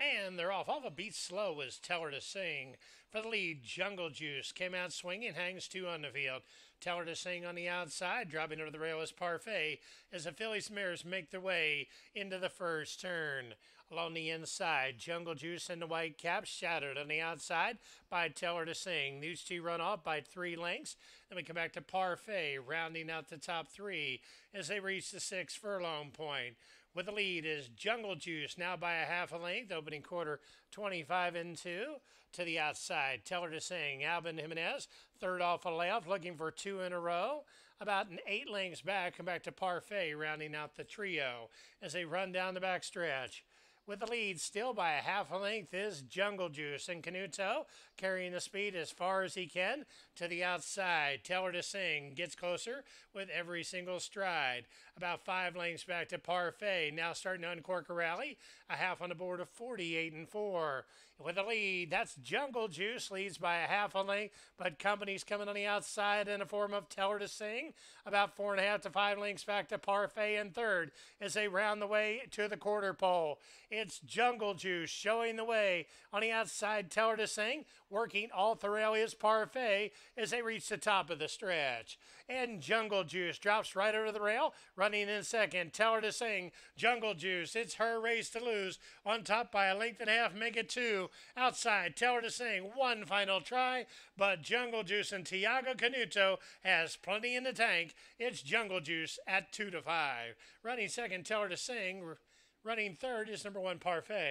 And they're off. Off a beat slow was Tell Her to Sing. For the lead, Jungle Juice came out swinging, hangs two on the field. Tell Her to Sing on the outside, dropping over the rail is Parfait as the fillies mares make their way into the first turn. Along the inside, Jungle Juice and the White Cap shattered on the outside by Tell Her to Sing. These two run off by three lengths. Then we come back to Parfait, rounding out the top three as they reach the six furlong point. With the lead is Jungle Juice, now by a half a length, opening quarter 25 and 2. To the outside, Tell Her to Sing, Albin Jimenez, third off a layoff, looking for two in a row. About an eight lengths back, come back to Parfait, rounding out the trio as they run down the back stretch. With the lead still by a half a length is Jungle Juice and Canuto carrying the speed as far as he can to the outside. Tell her to sing gets closer with every single stride. About five lengths back to Parfait. Now starting to uncork a rally. A half on the board of 48 and 4. With the lead, that's Jungle Juice leads by a half a length, but company's coming on the outside in a form of Tell Her to Sing. About four and a half to five lengths back to Parfait in third as they round the way to the quarter pole. It's Jungle Juice showing the way on the outside. Tell her to sing, working all through his parfait as they reach the top of the stretch. And Jungle Juice drops right over the rail, running in second. Tell her to sing, Jungle Juice. It's her race to lose. On top by a length and a half, make it two. Outside, tell her to sing. One final try, but Jungle Juice and Tiago Canuto has plenty in the tank. It's Jungle Juice at two to five. Running second, tell her to sing. Running third is number one Parfait.